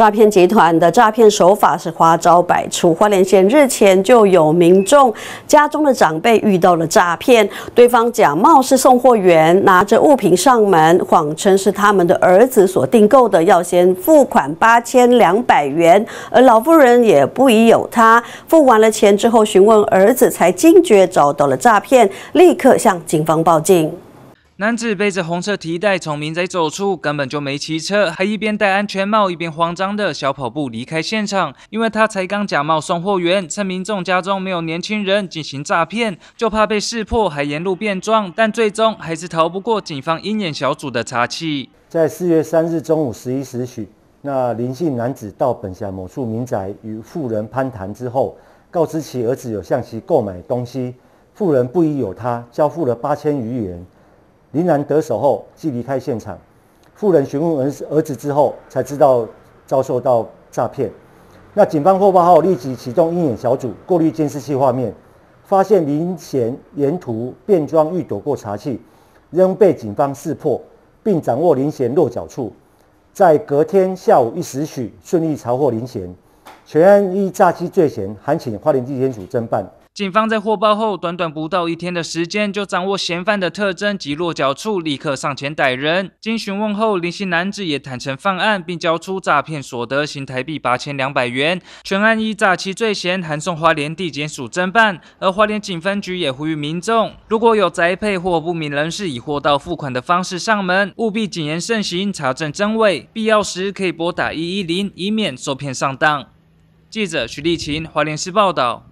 诈骗集团的诈骗手法是花招百出。花莲县日前就有民众家中的长辈遇到了诈骗，对方假冒是送货员，拿着物品上门，谎称是他们的儿子所订购的，要先付款八千两百元。而老妇人也不疑有他，付完了钱之后，询问儿子才惊觉遭到了诈骗，立刻向警方报警。男子背着红色提袋从民宅走出，根本就没骑车，还一边戴安全帽一边慌张的小跑步离开现场。因为他才刚假冒送货员，趁民众家中没有年轻人进行诈骗，就怕被识破，还沿路变装，但最终还是逃不过警方鹰眼小组的查缉。在四月三日中午十一时许，那林姓男子到本辖某处民宅与妇人攀谈之后，告知其儿子有向其购买东西，妇人不疑有他，交付了八千余元。林然得手后即离开现场，妇人询问儿儿子之后，才知道遭受到诈骗。那警方获报后立即启动鹰眼小组过滤监视器画面，发现林贤沿途变装欲躲过查缉，仍被警方识破，并掌握林贤落脚处。在隔天下午一时许，顺利查获林贤，全案依诈欺罪嫌，函请花莲地检署侦办。警方在获报后，短短不到一天的时间，就掌握嫌犯的特征及落脚处，立刻上前逮人。经询问后，林姓男子也坦诚犯案，并交出诈骗所得新台币八千两百元。全案依诈欺罪嫌，函送花莲地检署侦办。而花莲警分局也呼吁民众，如果有宅配或不明人士以货到付款的方式上门，务必谨言慎行，查证真伪，必要时可以拨打一一零，以免受骗上当。记者徐立琴，花莲市报道。